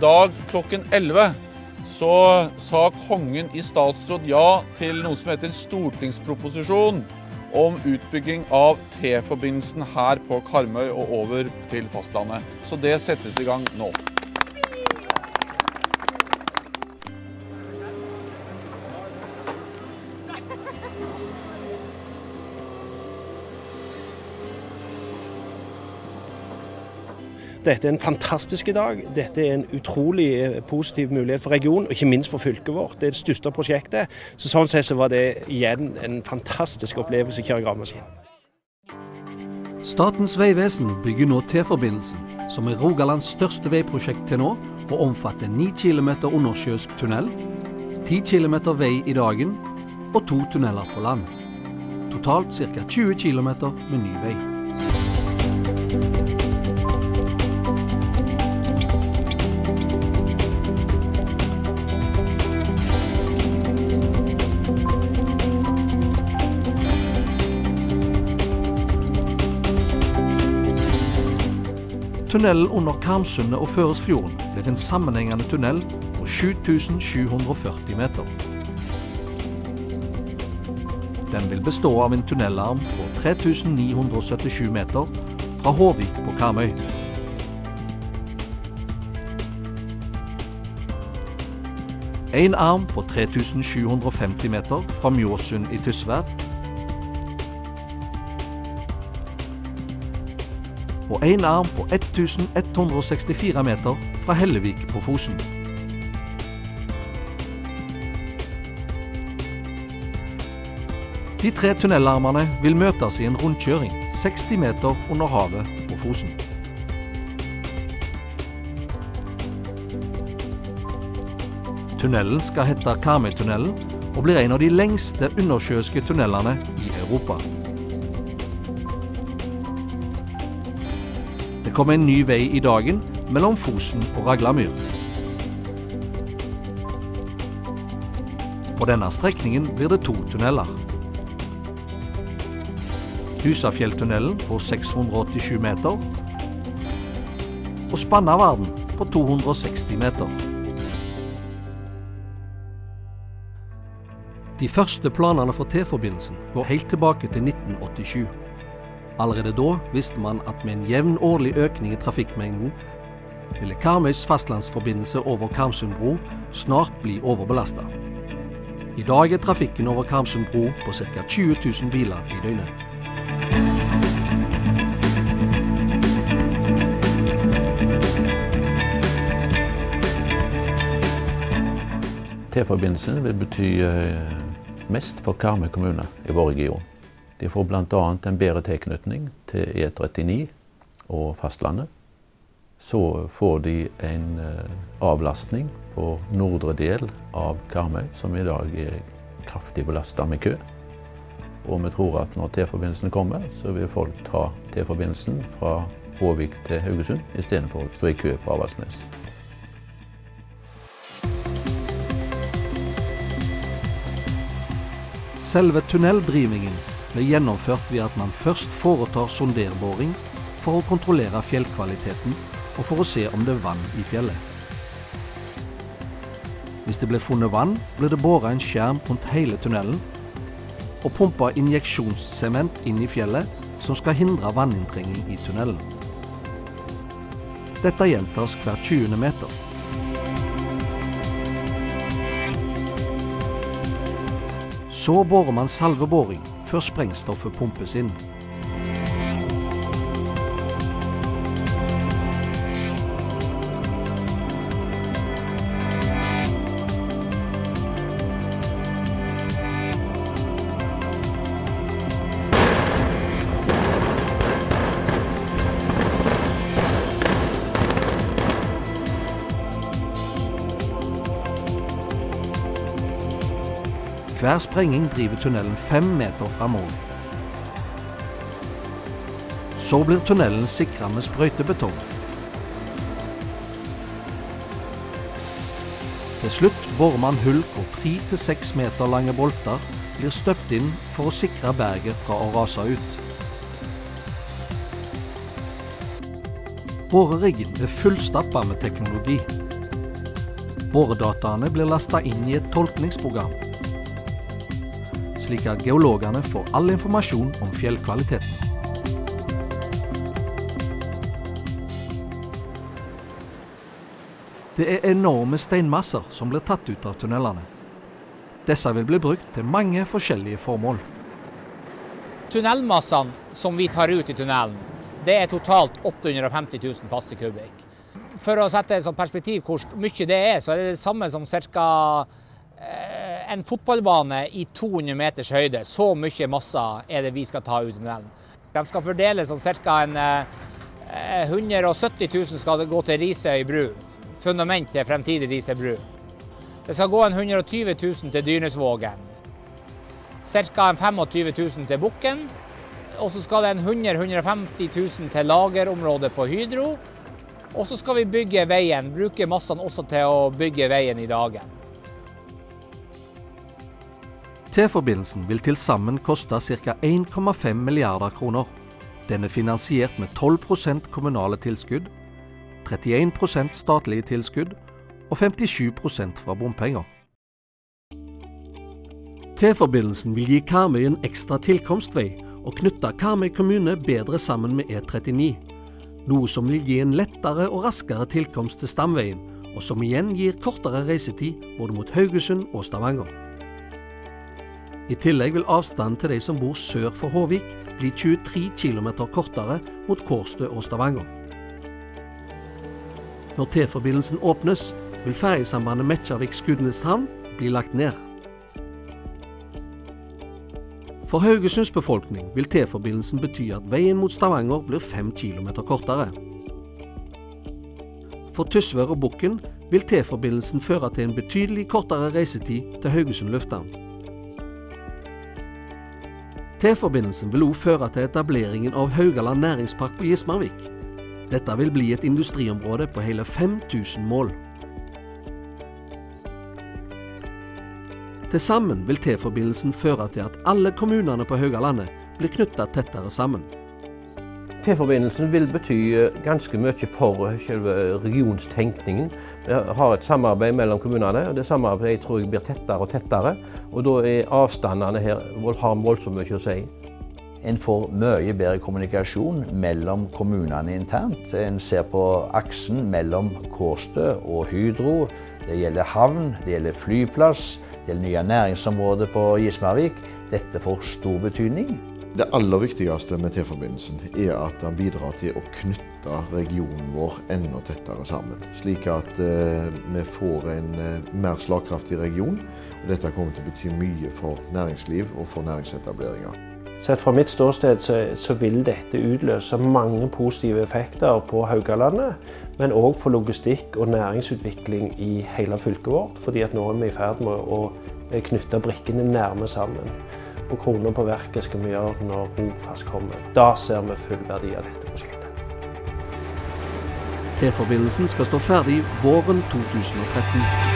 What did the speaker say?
dag klokken 11 så sa kongen i statsråd ja til noe som heter stortingsproposisjon om utbygging av T-forbindelsen her på Karmøy og over til fastlandet. Så det settes i gang nå. Dette er en fantastisk dag. Dette er en utrolig eh, positiv mulighet for regionen, og ikke minst for fylket vårt. Det er det største prosjektet. Så Sånn sett så var det igjen en fantastisk opplevelse å kjøre gravemaskin. Statens vegvesen bygger nå T-forbindelsen, som er Rogalands største veiprosjekt til nå, og omfatter 9 km undersjøisk tunnel, 10 km vei i dagen og to tunneler på land. Totalt ca. 20 km med ny vei. Tunnelen under Karmsundet og Føresfjorden blir en sammenhengende tunnel på 7740 meter. Den vil bestå av en tunnelarm på 3977 meter fra Håvik på Karmøy. En arm på 3750 meter fra Mjåsund i Tysvær og en arm på 1164 meter fra Hellevik på Fosen. De tre tunnelarmene vil møtes i en rundkjøring 60 meter under havet på Fosen. Tunnelen skal hete Karmøytunnelen og blir en av de lengste undersjøiske tunnelene i Europa. Kommer en ny vei i dagen mellom Fosen og Raglamyr. På denne strekningen blir det to tunneler. Husafjelltunnelen på 687 meter og Spannavarden på 260 meter. De første planene for T-forbindelsen går helt tilbake til 1987. Allerede da visste man at med en jevn årlig økning i trafikkmengden ville Karmøys fastlandsforbindelse over Karmsund bro snart bli overbelasta. I dag er trafikken over Karmsund bro på ca. 20 000 biler i døgnet. T-forbindelsen vil bety eh, mest for Karmøy kommune i vår region. De får bl.a. en bedre tilknytning til E39 og fastlandet. Så får de en eh, avlastning på nordre del av Karmøy, som i dag er kraftig belasta med kø. Og vi tror at når T-forbindelsen kommer, så vil folk ta T-forbindelsen fra Håvik til Haugesund istedenfor å stå i kø på Avaldsnes. Selve tunneldrivingen blir gjennomført ved at man først foretar sonderboring for å kontrollere fjellkvaliteten og for å se om det er vann i fjellet. Hvis det blir funnet vann, blir det båret en skjerm rundt hele tunnelen og pumpa injeksjonssement inn i fjellet som skal hindre vanninntrenging i tunnelen. Dette gjentas hver 20. meter. Så borer man salveboring før sprengstoffet pumpes inn. Hver sprenging driver tunnelen fem meter fra mål. Så blir tunnelen sikra med sprøytebetong. Til slutt borer man hull hvor tre til seks meter lange bolter blir støpt inn for å sikre berget fra å rase ut. Boreriggen er fullstappa med teknologi. Boredataene blir lasta inn i et tolkningsprogram, slik at geologene får all informasjon om fjellkvaliteten. Det er enorme steinmasser som blir tatt ut av tunnelene. Disse vil bli brukt til mange forskjellige formål. Tunnelmassene som vi tar ut i tunnelen, det er totalt 850 000 faste kubikk. For å sette et perspektiv hvor mye det er, så er det det samme som ca. En fotballbane i 200 meters høyde. Så mye masser er det vi skal ta ut i tunnelen. De skal fordeles som ca. 170 000 skal det gå til Risøy bru fundament til fremtidig Risøy bru. Det skal gå en 120 000 til Dyrnesvågen. Ca. 25 000 til Bukken. Og så skal det en 100 150 000 til lagerområdet på Hydro. Og så skal vi bygge veien, bruke massene også til å bygge veien i dagen. T-forbindelsen vil til sammen koste ca. 1,5 milliarder kroner. Den er finansiert med 12% kommunale tilskudd 31% statlige tilskudd og 57 fra bompenger. T-forbindelsen vil gi Karmøy en ekstra tilkomstvei og knytte Karmøy kommune bedre sammen med E39, noe som vil gi en lettere og raskere tilkomst til stamveien, og som igjen gir kortere reisetid både mot Haugesund og Stavanger. I tillegg vil avstanden til de som bor sør for Håvik bli 23 km kortere mot Kårstø og Stavanger. Når T-forbindelsen åpnes, vil ferjesambandet Mekkjarvik-Skudeneshavn bli lagt ned. For Haugesunds befolkning vil T-forbindelsen bety at veien mot Stavanger blir 5 km kortere. For Tysvær og Bukken vil T-forbindelsen føre til en betydelig kortere reisetid til Haugesund lufthavn. T-forbindelsen vil òg føre til etableringen av Haugaland næringspark på Gismarvik. Dette vil bli et industriområde på hele 5000 mål. Til sammen vil T-forbindelsen føre til at alle kommunene på Haugalandet blir knytta tettere sammen. T-forbindelsen vil bety eh, ganske mye for selve regionstenkningen. Vi har et samarbeid mellom kommunene, og det samarbeidet tror jeg blir tettere og tettere. Og da er avstandene her har voldsomt mye å si. En får mye bedre kommunikasjon mellom kommunene internt. En ser på aksen mellom Kårstø og Hydro. Det gjelder havn, det gjelder flyplass, det gjelder nye næringsområder på Gismarvik. Dette får stor betydning. Det aller viktigste med T-forbindelsen er at den bidrar til å knytte regionen vår enda tettere sammen. Slik at eh, vi får en eh, mer slagkraftig region. Og dette kommer til å bety mye for næringsliv og for næringsetableringer. Sett fra mitt ståsted så, så, vil dette utløse mange positive effekter på Haugalandet, men òg for logistikk og næringsutvikling i hele fylket vårt. fordi at nå er vi i ferd med å knytte brikkene nærme sammen. Og kroner på verket skal vi gjøre når Rogfast kommer. Da ser vi full verdi av dette prosjektet. T-forbindelsen skal stå ferdig våren 2013.